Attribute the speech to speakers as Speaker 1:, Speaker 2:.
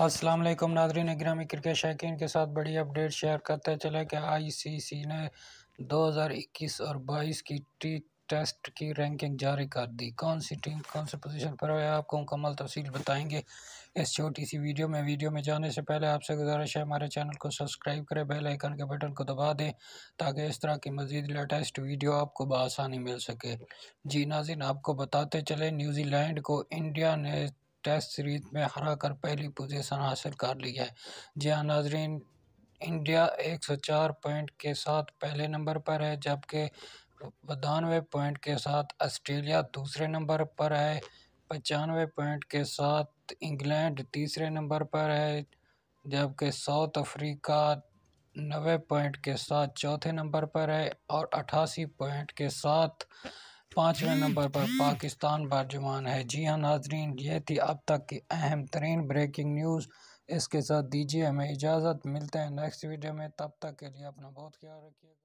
Speaker 1: अस्सलाम वालेकुम नाजरीन ग्रामी क्रिकेट शौकीन के साथ बड़ी अपडेट शेयर करते चले कि आईसीसी ने 2021 और 22 की टी टेस्ट की रैंकिंग जारी कर दी। कौन सी टीम, कौन सी पोजीशन पर है, आपको मुकम्मल तफसील बताएँगे इस छोटी सी वीडियो में। वीडियो में जाने से पहले आपसे गुजारिश है, हमारे चैनल को सब्सक्राइब करें, बेल आइकन के बटन को दबा दें, ताकि इस तरह की मज़ीद लेटेस्ट वीडियो आपको बसानी मिल सके। जी नाजिन आपको बताते चले, न्यूजीलैंड को इंडिया ने टेस्ट सीरीज़ में हरा कर पहली पोजीशन हासिल कर ली है। जी हाँ नाजरीन, इंडिया 104 पॉइंट के साथ पहले नंबर पर है, जबकि बदानवे पॉइंट के साथ ऑस्ट्रेलिया दूसरे नंबर पर है, पचानवे पॉइंट के साथ इंग्लैंड तीसरे नंबर पर है, जबकि साउथ अफ्रीका नवे पॉइंट के साथ चौथे नंबर पर है और अठासी पॉइंट के साथ पाँचवें नंबर पर पाकिस्तान बाजुमान है। जी हाँ नाजरीन, ये थी अब तक की अहम तरीन ब्रेकिंग न्यूज़। इसके साथ दीजिए हमें इजाज़त, मिलते हैं नेक्स्ट वीडियो में, तब तक के लिए अपना बहुत ख्याल रखिएगा।